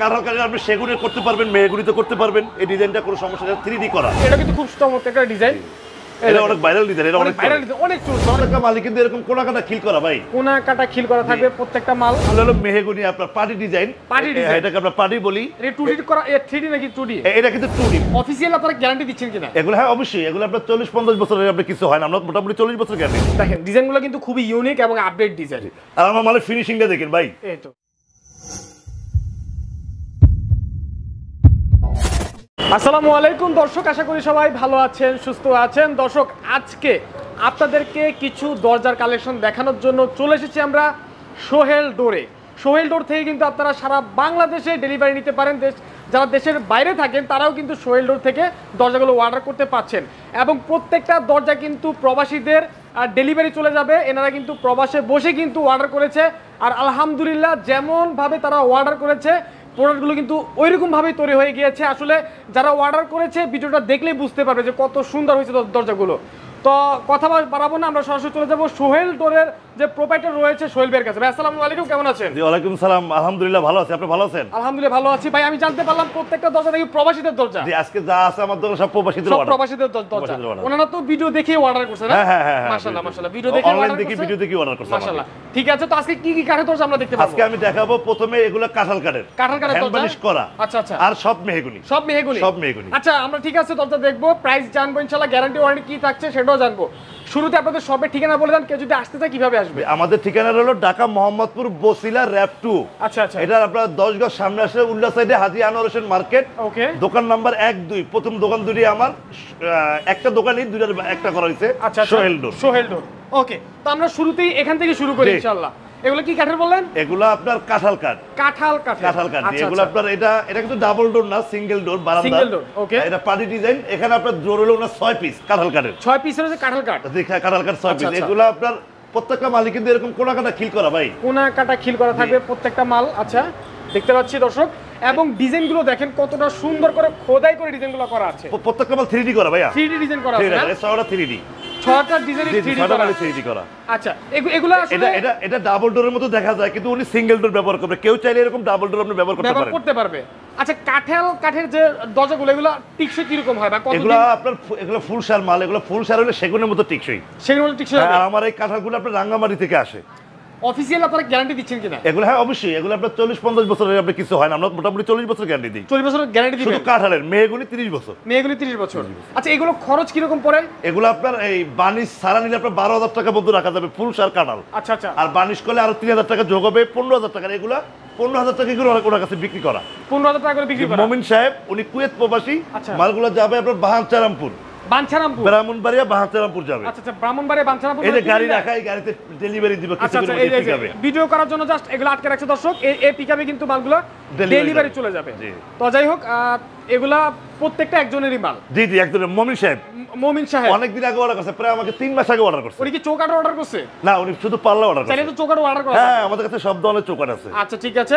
কারও কারণে আপনি সেগুনে করতে পারবেন মেহগুনিতে করতে পারবেন। এই ডিজাইনটা কোনো সমস্যা নেই থ্রি ডি করা। এটা কিন্তু খুব চমৎকার একটা ডিজাইন এটা অনেক ভাইরাল ডিজাইন এটা অনেক অনেক ভাইরাল ভাইরাল অনেক চুল প্রত্যেকটা মালিক কিন্তু এরকম কোনা কাটা খিল করা ভাই। কোনা কাটা খিল করা থাকবে প্রত্যেকটা মাল। ভালো হলো মেহগুনি আপনার পার্টি ডিজাইন। Party design। এটাকে আমরা পার্টি বলি। এটা টু করা থ্রি ডি নাকি টু এটা কিন্তু টু ডি আপনারা গ্যারান্টি দিচ্ছেন কিনা? এগুলো হ্যাঁ অবশ্যই। এগুলো আপনার বছরের আপনি কিছু হয় না। আমরা মোটামুটি চল্লিশ বছর গ্যারান্টি দেখেন ডিজাইনগুলো কিন্তু খুবই ইউনিক এবং আপডেট ডিজাইন আর আমার মালের ফিনিশিংটা দেখেন ভাই। এই তো। আসসালামু আলাইকুম, দর্শক, আশা করি সবাই ভালো আছেন, সুস্থ আছেন। দর্শক, আজকে আপনাদেরকে কিছু দরজার কালেকশন দেখানোর জন্য চলে এসেছি আমরা সোহেল ডোরে। সোহেল ডোর থেকে কিন্তু আপনারা সারা বাংলাদেশে ডেলিভারি নিতে পারেন। দেশ, যারা দেশের বাইরে থাকেন, তারাও কিন্তু সোহেল ডোর থেকে দরজাগুলো অর্ডার করতে পাচ্ছেন। এবং প্রত্যেকটা দরজা কিন্তু প্রবাসীদের আর ডেলিভারি চলে যাবে। এনারা কিন্তু প্রবাসে বসে কিন্তু অর্ডার করেছে। আর আলহামদুলিল্লাহ, যেমনভাবে তারা অর্ডার করেছে প্রোডাক্টগুলো কিন্তু ওইরকমভাবেই তৈরি হয়ে গিয়েছে। আসলে যারা অর্ডার করেছে, ভিডিওটা দেখলে বুঝতে পারবে যে কত সুন্দর হয়েছে দর- দরজাগুলো। তো কথা বাড়াবো না, আমরা সরাসরি চলে যাব সোহেল ডোরের যে প্রোপাইটার রয়েছে সোহেল বের কাছে। ভাই আসসালামু আলাইকুম কেমন আছেন? জি ওয়ালাইকুম সালাম আলহামদুলিল্লাহ ভালো আছি। আপনি ভালো আছেন? আলহামদুলিল্লাহ ভালো আছি। ভাই আমি জানতে পারলাম প্রত্যেকটা দরজা নাকি প্রবাসীদের দরজা। জি আজকে যা আছে আমার দোকানে সব প্রবাসীদের সব প্রবাসীদের দরজা। ওনারা তো ভিডিও দেখে অর্ডার করছে না? হ্যাঁ হ্যাঁ হ্যাঁ হ্যাঁ, মাশাআল্লাহ মাশাআল্লাহ। ভিডিও দেখে অনলাইন দেখি ভিডিও দেখি অর্ডার করছে মাশাআল্লাহ। ঠিক আছে তো আজকে কি কি কাঠের দরজা আমরা দেখতে পাবো আজকে আমি দেখাবো প্রথমে এগুলো কাঁঠাল কাঠের। কাঁঠাল কাঠের দরজা? polish করা। আচ্ছা, আচ্ছা। আর সব মেহগুনি। সব মেহগুনি? সব মেহগুনি। আচ্ছা আমরা ঠিক আছে দরজা দেখব। প্রাইস জানব ইনশাআল্লাহ গ্যারান্টি ওয়ারেন্টি কি থাকছে সেটাও জানব। শুরুতে আপনাদের সবের ঠিকানা বলে দেন কেউ যদি আসতে চায় কীভাবে আসবে? আমাদের ঠিকানা হলো ঢাকা মোহাম্মদপুর বসিলা র্যাপ টু। আচ্ছা আচ্ছা। এটা আপনার দশ গজ সামনে আসলে উল্লা সাইডে হাজি আনোয়ার হোসেন মার্কেট। ওকে। দোকান নাম্বার এক দুই প্রথম দোকান দুটি আমার একটা দোকানই দুটার একটা করা হয়েছে আচ্ছা আচ্ছা। Sohel door. Sohel door. Okay তো আমরা শুরুতেই এখান থেকে শুরু করি জি। এগুলো কি কাঠের বললেন? এগুলো আপনার কাঁঠাল কাঠ। কাঁঠাল কাঠ কাঁঠাল কাঠ। আচ্ছা, এগুলো আচ্ছা। আপনার এটা এটা কিন্তু ডাবল ডোর না সিঙ্গেল ডোর বারান্দা সিঙ্গেল ডোর ওকে এটা পার্টি ডিজাইন এখানে আপনার ডোর হলো না 6 পিস কাঁঠাল কাঠের। 6 পিসের হচ্ছে কাঁঠাল কাঠ। দেখা কাঁঠাল কাঠ 6 পিস আচ্ছা, এগুলো আপনার প্রত্যেকটা মালই কিন্তু এরকম কোনা কাটা খিল করা ভাই। কোনা কাটা খিল করা থাকবে প্রত্যেকটা মাল আচ্ছা। দেখতে পাচ্ছি দর্শক। এবং ডিজাইনগুলো দেখেন কতটা সুন্দর করে খোদাই করে ডিজাইনগুলো করা আছে। প্রত্যেকটা মাল 3D করা ভাইয়া। 3D ডিজাইন করা আছে সবটা 3D ছটা ডিজাইন 3D মানে করা। আচ্ছা এগুলো এটা এটা এটা ডাবল ডোরের মতো দেখা যায় কিন্তু উনি সিঙ্গেল ডোর ব্যবহার করবে। কেউ চাইলে এরকম ডাবল ডোর আপনি ব্যবহার করতে পারবেন করতে পারবে। আচ্ছা কাঠেল কাঠের যে দরজাগুলো এগুলো টিকসই কি রকম হয় বা কত এগুলো আপনার এগুলো ফুল সার মাল এগুলো ফুল সার হলে সেগুনের মতো টিকসই। সেগুনের মতো টিকসই হ্যাঁ, আমার এই কাঠালগুলো আপনার রাঙ্গামাটি থেকে আসে। অফিসিয়াল আপনারা গ্যারান্টি দিচ্ছেন কিনা? এগুলো হ্যাঁ অবশ্যই। এগুলো আপনার চল্লিশ পঞ্চাশ বছরের আপনি কিছু হয় না। আমরা মোটামুটি চল্লিশ বছর গ্যারান্টি দিই। চল্লিশ বছর গ্যারান্টি দিবেন? কাঁঠালের মেয়েগুলি তিরিশ বছর। মেয়েগুলি তিরিশ বছর। আচ্ছা এগুলো খরচ কীরকম পড়ে? এগুলো আপনার এই বানিশ সারা নিলে আপনার বারো হাজার টাকা মধ্যে রাখা যাবে ফুল সার কাঁঠাল। আচ্ছা আচ্ছা। আর বানিশ করলে আরও তিন হাজার টাকা যোগ হবে পনেরো হাজার টাকা। এগুলো পনেরো হাজার টাকা এগুলো ওনার কাছে বিক্রি করা। পনেরো হাজার টাকা করে বিক্রি করা? মমিন সাহেব উনি কুয়েত প্রবাসী আচ্ছা। মালগুলো যাবে আপনার বাহানচারামপুর বাঞ্ছারামপুর? ব্রাহ্মণবাড়িয়া বাঞ্ছারামপুর যাবে। আচ্ছা আচ্ছা ব্রাহ্মণবাড়িয়া বাঞ্ছারামপুর এটা গাড়ি রাখা এই গাড়িতে ডেলিভারি দিব কিছু আচ্ছা আচ্ছা এই ভিডিও করার জন্য জাস্ট এগুলো আটকে রাখছে দর্শক। এই- পিকআপে কিন্তু মালগুলো ডেলিভারি চলে যাবে। জি। তো যাই হোক আহ, এগুলা প্রত্যেকটা একজনেরই মাল। জি জি একদম মমিন সাহেব। মমিন সাহেব। অনেকদিন আগে অর্ডার করছে প্রায় আমাকে তিন মাস আগে অর্ডার করছে। উনি কি চৌকাটা অর্ডার করছে? না উনি শুধু পাল্লা অর্ডার চাইলে করছে। তো চৌকাটা অর্ডার করা হ্যাঁ আমাদের কাছে সব ধরনের চোকার আছে। আচ্ছা ঠিক আছে।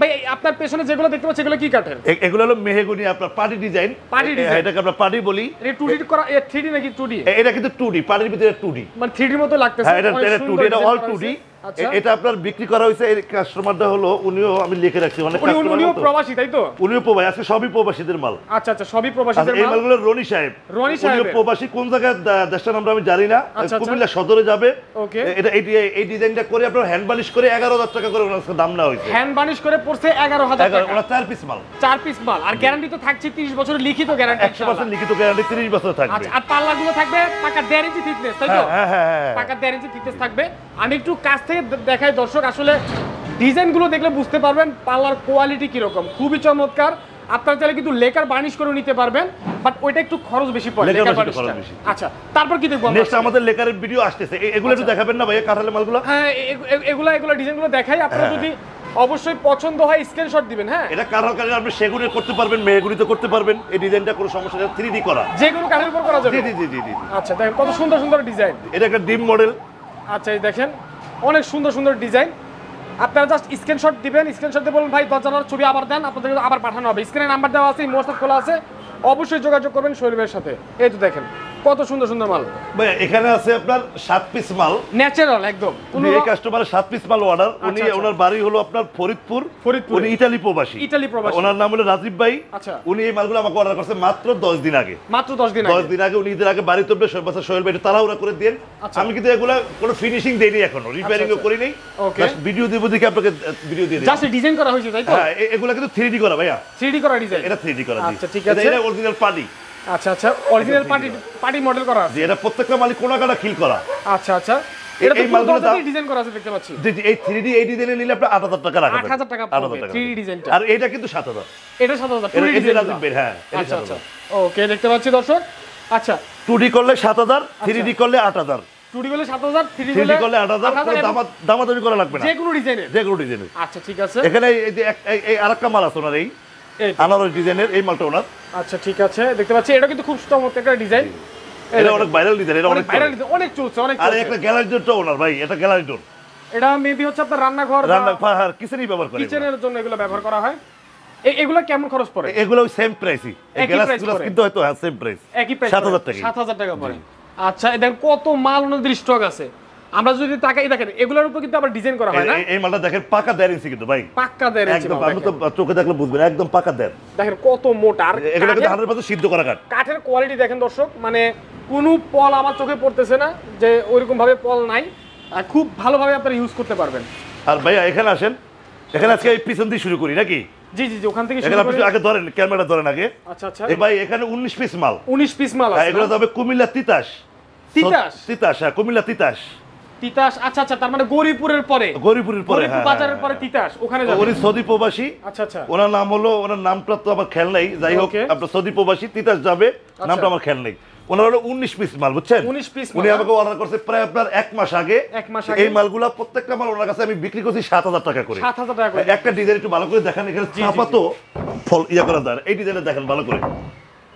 ভাই আপনার পেছনে যেগুলো দেখতে পাচ্ছি এগুলো কি কাঠের? এগুলো হলো মেহেগুনি আপনার পার্টি ডিজাইন Party design। এটাকে আমরা পার্টি বলি। এটা টু ডি করা থ্রি ডি নাকি টু ডি এটা কিন্তু টু ডি পার্টির ভিতরে টু ডি মানে থ্রি ডির মতো লাগতেছে। হ্যাঁ এটা অনেক এটা টু ডি এটা অল করা টু ডি হয়েছে। আচ্ছা এটা আপনার বিক্রি করা হয়েছে এই কাস্টমারটা হলো উনিও আমি লিখে রাখছি উনি- উনিও প্রবাসী তাই তো? উনিও প্রবাসী আজকে সবই প্রবাসীদের মাল। আচ্ছা আচ্ছা সবই আচ্ছা প্রবাসীদের এই মালগুলো রনি সাহেব। রনি সাহেবের। প্রবাসী কোন জায়গায় দা- দেশটার নামটা আমি জানি না। আচ্ছা, আচ্ছা। কুমিল্লা সদরে যাবে। ওকে। এটা এই এই- ডিজাইনটা করে আপনার হ্যান্ড বালিশ করে এগারো হাজার টাকা করে ওনার দাম নেওয়া হয়েছে। হ্যান্ড বানিশ করে পড়ছে এগারো হাজার এগারো টাকা। ওনার চার পিস মাল। চার পিস মাল। আর গ্যারান্টি তো থাকছে তিরিশ বছরের লিখিত গ্যারান্টি একশো পার্সেন্ট লিখিত গ্যারান্টি তিরিশ বছর থাকবে। আচ্ছা আর পাল্লাগুলো থাকবে পাকা দেড় ইঞ্চি থিকনেস তাই তো? হ্যাঁ হ্যাঁ হ্যাঁ হ্যাঁ। পাকা দেড় ইঞ্চি থিকনেস থাকবে। আমি একটু কাছ থেকে দে- দেখাই দর্শক আসলে ডিজাইনগুলো দেখলে বুঝতে পারবেন পাল্লার কোয়ালিটি কীরকম। খুবই চমৎকার। আপনারা চাইলে কিন্তু লেকার বার্নিশ করে নিতে পারবেন বাট ওইটা একটু খরচ বেশি পড়ে লেকার বার্নিশটা। আচ্ছা তারপর কি দেখব নেক্সট আমাদের লেকারের ভিডিও আসতেছে। এগুলো একটু আচ্ছা। দেখাবেন না ভাইয়া কাঁঠালের মালগুলো? হ্যাঁ এগুলা এগুলা ডিজাইনগুলো দেখাই। আপনারা হ্যাঁ। যদি অবশ্যই পছন্দ হয় স্ক্রিনশট দিবেন হ্যাঁ? এটা কাঁঠাল কাঠের আপনি সেগুনে করতে পারবেন মেহগুনিতে করতে পারবেন। এই ডিজাইনটা কোনো সমস্যা নেই থ্রি ডি করা। যে কোনো কাঠের উপর করা যাবে। জি জি জি জি আচ্ছা দেখেন কত সুন্দর সুন্দর ডিজাইন। এটা একটা ডিম মডেল আচ্ছা এই দেখেন। অনেক সুন্দর সুন্দর ডিজাইন। আপনারা জাস্ট স্ক্রিনশট দিবেন স্ক্রিনশট দিয়ে বলুন, ভাই দশ দরজার ছবি আবার দেন, আপনাদের আবার পাঠানো হবে। স্ক্রিনের নাম্বার দেওয়া আছে হোয়াটসঅ্যাপ খোলা আছে। অবশ্যই যোগাযোগ করবেন শরীরের সাথে। এই তো দেখেন। কত সুন্দর সুন্দর মাল। ভাই এখানে আছে আপনার সাত পিস মাল। ন্যাচারাল একদম। উনি এই কাস্টমারের সাত পিস মাল অর্ডার উনি আচ্ছা। ওনার বাড়ি হলো আপনার ফরিদপুর। ফরিদপুরে। উনি ইটালি প্রবাসী। ইটালি প্রবাসী। ওনার নাম হলো রাজীব ভাই। আচ্ছা। উনি এই মালগুলো আমাকে অর্ডার করছে মাত্র দশ দিন আগে। মাত্র দশ দিন দশ আগে। দিন আগে উনি ঈদের আগে বাড়ি তুলবে বাচ্চা সোহেল ভাই একটু তাড়াহুড়া করে দিন আচ্ছা। আমি কিন্তু এগুলা কোনো ফিনিশিং দেইনি এখনও রিপেয়ারিং ও করি নাই Okay. ভিডিও দিব দেখে আপনাকে ভিডিও দিয়ে দিই জাস্ট ডিজাইন করা হয়েছে তাই তো? হ্যাঁ এগুলা কিন্তু থ্রি ডি করা ভাইয়া। থ্রি করা ডিজাইন এটা থ্রি ডি করা আচ্ছা, ঠিক আছে। এটা অরিজিনাল পার্টি আচ্ছা আচ্ছা অরিজিনাল পার্টি পার্টি মডেল করা আছে। এটা প্রত্যেকটা মালিক কোনা কাটা খিল করা। আচ্ছা আচ্ছা। এটা এই মালগুলোর ডিজাইন করা আছে দেখতে পাচ্ছি। যে যে এই থ্রি এই ডিজাইনে নিলে আপনার আট হাজার টাকা রাখা 8,000 টাকা 3D ডিজাইনটা। আর এটা কিন্তু সাত হাজার। এটা সাত হাজার এটা এটা রাজীব ভাই, হ্যাঁ আচ্ছা আচ্ছা। ওকে দেখতে পাচ্ছি দর্শক। আচ্ছা। টু ডি করলে সাত হাজার থ্রি আচ্ছা। করলে করলে করলে দামা- দামাদামি করা লাগবে না। যে কোনো যে আচ্ছা ঠিক আছে। এখানে এই যে এই- এই আরেকটা মাল আছে ওনার এই। আনারস ডিজাইনের এই মালটা ওনার। আচ্ছা ঠিক আছে। দেখতে পাচ্ছি এটা কিন্তু খুব চমৎকার একটা ডিজাইন এটা অনেক ভাইরাল ডিজাইন এটা অনেক ভাইরাল চলে। অনেক চলছে অনেক আর একটা গ্যালারি ডোরটা ওনার ভাই এটা গ্যালারি ডোর এটা মেবি হচ্ছে আপনার রান্নাঘর রান্না হ্যাঁ কিচেনই ব্যবহার করে। কিচেনের জন্য এগুলো ব্যবহার করা হয়। এগুলো কেমন খরচ পড়ে? এগুলো সেম প্রাইসই। কিন্তু হয়তো হ্যাঁ সেম প্রাইস একই প্রাইস সাত হাজার টাকা পড়ে। আচ্ছা দেখেন কত মাল ওনাদের স্টক আছে? আমরা যদি তাকাই দেখেন এগুলোর উপর কিন্তু আবার ডিজাইন করা হয় না। এই মালটা দেখেন পাকা দেড় ইঞ্চি কিন্তু ভাই। পাক্কা দেয় একদম আপনি তো চোখে দেখলে বুঝবেন একদম পাকা দেড় দেখেন কত মোটা আর এগুলো কিন্তু কাঠের- হান্ড্রেড পার্সেন্ট সিদ্ধ করা কাঠ। কাঠের কোয়ালিটি দেখেন দর্শক মানে কোনো পল আমার চোখে পড়তেছে না যে ওইরকম ভাবে পল নাই। আর খুব ভালোভাবে আপনারা ইউজ করতে পারবেন। আর ভাইয়া এখানে আসেন। এখানে আজকে এই পিছন দিয়ে শুরু করি নাকি? জি জি জি ওখান থেকে শুরু আপনি আগে ধরেন ক্যামেরা ধরেন আগে। আচ্ছা আচ্ছা। এই ভাই এখানে উনিশ পিস মাল। 19 পিস মাল হ্যাঁ, আছে। এগুলো? যাবে কুমিল্লা তিতাস। তিতাস? তিতাস হ্যাঁ কুমিল্লা তিতাস। তিতাস আচ্ছা আচ্ছা তার মানে গৌরীপুরের পরে। গরিপুরের পরে হ্যাঁ, বাজারের হ্যাঁ, পরে হ্যাঁ। তিতাস ওখানে যাবে। উনি সৌদি প্রবাসী আচ্ছা আচ্ছা। ওনার নাম হলো ওনার নামটা তো আমার খেয়াল নেই। যাই হোক আপনার সৌদি প্রবাসী তিতাস যাবে নামটা আমার খেয়াল নেই। ওনার হলো উনিশ পিস মাল বুঝছেন? 19 piece মাল, উনি। আমাকে অর্ডার করছে প্রায় আপনার এক মাস আগে। এক মাস আগে। এই মালগুলা প্রত্যেকটা মাল ওনার কাছে আমি বিক্রি করছি সাত হাজার টাকা করে। 7,000 টাকা করে। একটা ডিজাইন একটু ভালো করে দেখেন এখানে চাপা তো ফল ইয়া করা যায় এই ডিজাইনে দেখেন ভালো করে।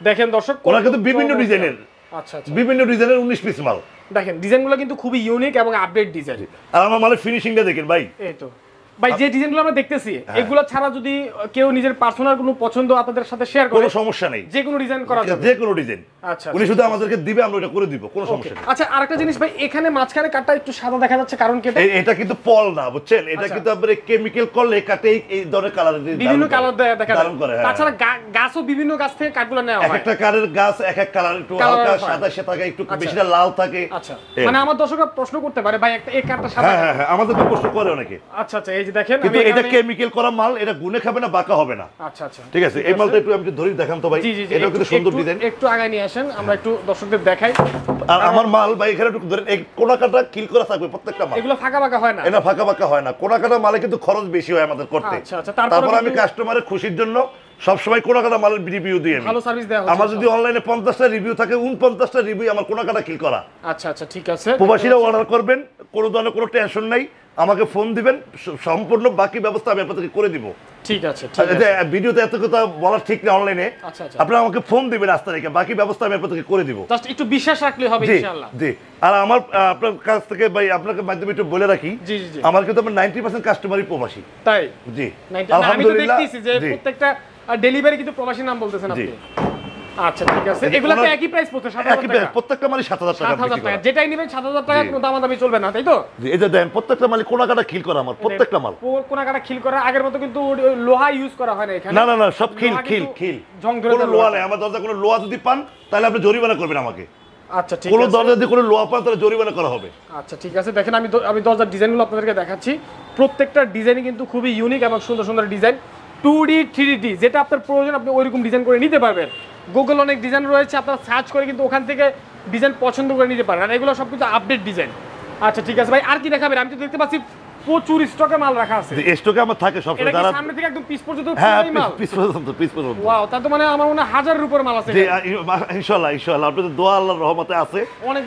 দেখেন দর্শক ওনার কিন্তু বিভিন্ন ডিজাইনের। আচ্ছা আচ্ছা। বিভিন্ন ডিজাইনের উনিশ পিস মাল। দেখেন ডিজাইনগুলো কিন্তু খুবই ইউনিক এবং আপডেট ডিজাইন আর আমার মালের ফিনিশিংটা দেখেন ভাই। এই তো। ভাই যে ডিজাইনগুলো আমরা দেখতেছি এগুলো ছাড়া যদি কেউ নিজের পার্সোনাল কোনো পছন্দ আপনাদের সাথে শেয়ার করে কোনো সমস্যা নেই। যে কোনো ডিজাইন করা যাবে। যে কোনো ডিজাইন আচ্ছা, উনি শুধু আমাদেরকে দিবে আমরা ওটা করে দিব কোনো সমস্যা নেই। আচ্ছা আরেকটা জিনিস ভাই এখানে মাঝখানে কাটটা একটু সাদা দেখা যাচ্ছে কারণ কি এটা? কিন্তু পল না বুঝছেন? এটা আচ্ছা। কিন্তু আপনার কেমিক্যাল করলে কাটে এই- ধরনের কালার বিভিন্ন কালার দেখা যায় হ্যাঁ। তাছাড়া গাছও বিভিন্ন গাছ থেকে কাঠগুলো নেওয়া হয়। একটা কালারের গাছ এক এক কালার একটু হালকা সাদা সে থাকে একটু আচ্ছা। বেশিটা লাল থাকে। আচ্ছা। মানে আমার দর্শকরা প্রশ্ন করতে পারে ভাই একটা এই কাঠটা সাদা হ্যাঁ হ্যাঁ হ্যাঁ আমাদের তো প্রশ্ন করে অনেকে। আচ্ছা আচ্ছা এই যে দেখেন কিন্তু এটা কেমিক্যাল করা মাল এটা গুনে খাবে না বাঁকা হবে না। আচ্ছা আচ্ছা। ঠিক আছে এই মালটা একটু আমি ধরি দেখাম তো ভাই। জি জি জি এটাও কিন্তু সুন্দর ডিজাইন একটু আগায় নিয়ে আসেন আমরা একটু দর্শকদের দেখাই। আর আমার মাল ভাই এখানে একটু ধরেন এই কোনা কাটা কিল করা থাকবে প্রত্যেকটা মাল। এগুলো ফাঁকা হয় না? এটা ফাঁকা ফাঁকা হয় না। কোনা কাটা মালে কিন্তু খরচ বেশি হয় আমাদের করতে। আচ্ছা, আচ্ছা, তারপর আমি কাস্টমারের খুশির জন্য সবসময় কোনা কাটা মালের রিভিউ দিই আমি ভালো সার্ভিস দেওয়া আমার যদি অনলাইনে পঞ্চাশটা রিভিউ থাকে উনপঞ্চাশটা রিভিউ আমার কোনা কাটা কিল করা। আচ্ছা আচ্ছা ঠিক আছে। প্রবাসীরা অর্ডার করবেন কোনো ধরনের কোনো টেনশন নাই। আমাকে ফোন দিবেন সম্পূর্ণ বাকি ব্যবস্থা আমি আপনাদেরকে করে দিব। ঠিক আছে ঠিক আছে। ভিডিওতে এত কথা বলা ঠিক না অনলাইনে আচ্ছা, আচ্ছা। আপনারা আমাকে ফোন দিবেন রেখে বাকি ব্যবস্থা আমি আপনাদেরকে করে দিব। জাস্ট একটু বিশ্বাস রাখলে হবে ইনশাআল্লাহ। জি। আর আমার আপনার কাছ থেকে ভাই আপনাকে মাধ্যমে একটু বলে রাখি জি, জি, জি। আমার কিন্তু আমার নাইনটি পার্সেন্ট কাস্টমারই প্রবাসী। তাই? জি। 90 না, আমি তো দেখতেছি যে প্রত্যেকটা ডেলিভারি কিন্তু প্রবাসী নাম বলতেছেন আপনি। আচ্ছা ঠিক আছে। এগুলো তো একই প্রাইস পড়ছে সাত একই হাজার টাকা। প্রায়, প্রত্যেকটা মালই সাত হাজার টাকা সাত হাজার বিক্রি টাকা যেটাই নেবেন সাত হাজার টাকা কোনো দামাদামি চলবে না তাই তো? এই যে দেন প্রত্যেকটা মালই কোনা কাটা খিল করা আমার প্রত্যেকটা মাল। কোনাকাটা খিল করা আগের মতো কিন্তু লোহা ইউজ করা হয় না এখানে। না না না সব খিল খিল খিল। জং ধরে কোনো লোহা। নেই আমার দরজা কোনো লোহা যদি পান তাহলে আপনি জরিমানা করবেন আমাকে। আচ্ছা ঠিক কোনো দরজা যদি কোনো লোহা পান তাহলে জরিমানা করা হবে। আচ্ছা ঠিক আছে দেখেন আমি দ- আমি দরজার ডিজাইনগুলো আপনাদেরকে দেখাচ্ছি। প্রত্যেকটা ডিজাইনই কিন্তু খুবই ইউনিক এবং সুন্দর সুন্দর design. Two D three D যেটা আপনার প্রয়োজন আপনি ওইরকম ডিজাইন করে নিতে পারবেন। গুগল অনেক ডিজাইন রয়েছে আপনারা সার্চ করে কিন্তু ওখান থেকে ডিজাইন পছন্দ করে নিতে পারেন। আর এগুলো সব কিন্তু আপডেট ডিজাইন আচ্ছা ঠিক আছে ভাই আর কি দেখাবেন? আমি তো দেখতে পাচ্ছি প্রচুর স্টকে মাল রাখা আছে। স্টকে আমার থাকে এটা সবসময় কি সামনে থেকে একদম পিস পর্যন্ত হ্যাঁ পিস পর্যন্ত পিস পর্যন্ত। ওয়াও তা তো মানে আমার মনে হাজারের উপর মাল আছে। ইনশাল্লাহ ইনশাল্লাহ আপনাদের দোয়া আল্লাহর রহমতে আছে।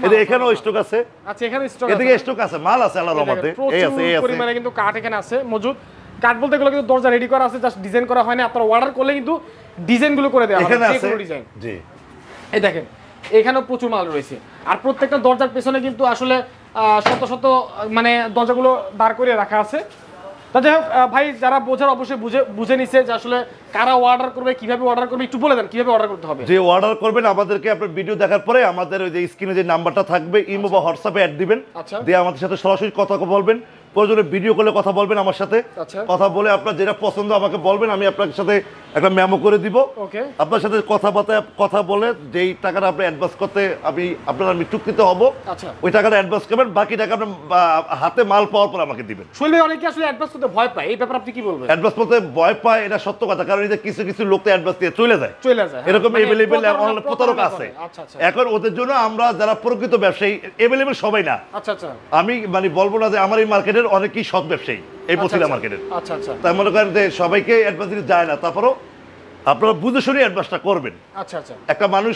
আছে, এখানেও স্টক আছে। আচ্ছা এখানে স্টক আছে। এদিকে স্টক আছে মাল আছে আল্লাহর রহমতে। এই আছে এই আছে। পরিমাণে কিন্তু কাঠ এখানে আছে মজুদ। কাঠ বলতে গেলে কিন্তু দরজা রেডি করা আছে জাস্ট ডিজাইন করা হয় না আপনারা অর্ডার করলে কিন্তু ডিজাইনগুলো করে দেওয়া হবে যে কোনো ডিজাইন জি। এই দেখেন এখানেও প্রচুর মাল রয়েছে। আর প্রত্যেকটা দরজার পেছনে কিন্তু আসলে শত শত মানে দরজাগুলো দাঁড় করিয়ে রাখা আছে। তা যাই হোক ভাই যারা বোঝার অবশ্যই বুঝে বুঝে নিছে যে আসলে কারা অর্ডার করবে কীভাবে অর্ডার করবে একটু বলে দেন কীভাবে অর্ডার করতে হবে। যে অর্ডার করবেন আমাদেরকে আপনার ভিডিও দেখার পরে আমাদের ওই যে স্ক্রিনে যে নাম্বারটা থাকবে ইমো বা হোয়াটসঅ্যাপে অ্যাড দিবেন। আচ্ছা। দিয়ে আমাদের সাথে সরাসরি কথা বলবেন। প্রয়োজনে ভিডিও কলে কথা বলবেন আমার সাথে আচ্ছা। কথা বলে আপনার যেটা পছন্দ আমাকে বলবেন আমি আপনার সাথে একটা মেমো করে দিব। ওকে আপনার সাথে কথাবার্তা কথা বলে যেই টাকাটা আপনি অ্যাডভান্স করতে আমি আপনার আমি চুক্তিতে হব আচ্ছা। ওই টাকাটা অ্যাডভান্স করবেন বাকি টাকা আপনার হাতে মাল পাওয়ার পর আমাকে দিবেন। ভাই অনেকে আসলে অ্যাডভান্স করতে ভয় পায়। এই ব্যাপারে আপনি কি বলবেন? অ্যাডভান্স করতে ভয় পায় এটা সত্য কথা। কারণ যে কিছু কিছু লোক তো অ্যাডভান্স দিয়ে চলে যায়। চলে যায় হ্যাঁ। এরকম মানে এভেলেবেল অনলাইন প্রতারক আছে। আচ্ছা আচ্ছা। এখন ওদের জন্য আমরা যারা প্রকৃত ব্যবসায়ী এভেলেবেল সবাই না। আচ্ছা আচ্ছা। আমি মানে বলব না যে আমার এই মার্কেটের অনেকেই সৎ ব্যবসায়ী। এই পথিলা মশিলা আচ্ছা। মার্কেটের। আচ্ছা আচ্ছা। তাই মনে করেন যে সবাইকে অ্যাডভান্স দিতে যায় না তারপরও আপনারা বুঝে শুনে অ্যাডভান্সটা করবেন। আচ্ছা আচ্ছা। একটা মানুষ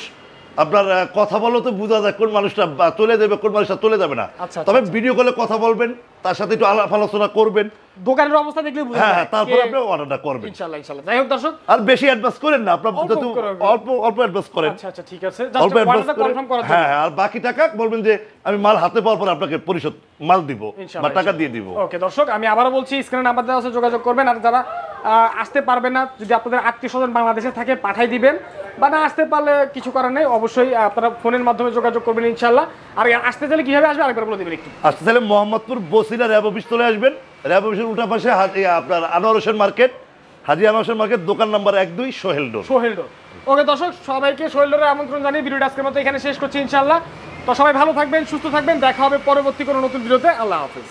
আপনার কথা বলো তো বোঝা যায় কোন মানুষটা বা চলে যাবে কোন মানুষটা তুলে যাবে না। আচ্ছা, তবে আচ্ছা। ভিডিও কলে কথা বলবেন তার সাথে একটু আলাপ আলোচনা করবেন। দোকানের অবস্থা দেখলে বুঝা হ্যাঁ হ্যাঁ তারপরে আপনি অর্ডারটা করবেন। ইনশাআল্লাহ ইনশাআল্লাহ। যাই হোক দর্শক আর বেশি অ্যাডভান্স করেন না অল্প অল্প অল্প অ্যাডভান্স করেন। আচ্ছা আচ্ছা ঠিক আছে। জাস্ট অর্ডারটা কনফার্ম করার জন্য। হ্যাঁ হ্যাঁ, আর বাকি টাকা বলবেন যে আমি মাল হাতে পাওয়ার পর আপনাকে পরিশোধ মাল দিব বা টাকা দিয়ে দিব। ওকে দর্শক আমি আবারও বলছি স্ক্রিনে নাম্বার দেওয়া আছে যোগাযোগ করবেন। আর যারা আসতে পারবে না। যদি আপনাদের আত্মীয় স্বজন বাংলাদেশে থাকে পাঠাই দিবেন। বা না আসতে পারলে কিছু করার নেই। অবশ্যই আপনারা ফোনের মাধ্যমে যোগাযোগ করবেন ইনশাল্লাহ আর আসতে চাইলে কীভাবে আসবে? আরেকবার বলে দিবেন একটু। আসতে তাহলে মোহাম্মদপুর বসিলা র্যাব অফিস চলে আসবেন। র্যাব অফিসের উল্টা পাশে আপনার আনোয়ার হোসেন মার্কেট। হাজি আনোয়ার হোসেন মার্কেট দোকান নাম্বার এক দুই Sohel door Sohel door okay দর্শক সবাইকে সোহেল ডোরের আমন্ত্রণ জানিয়ে ভিডিওটা আজকের মতো এখানে শেষ করছি ইনশাল্লাহ তো সবাই ভালো থাকবেন সুস্থ থাকবেন। দেখা হবে পরবর্তী কোনো নতুন ভিডিওতে। আল্লাহ হাফিজ।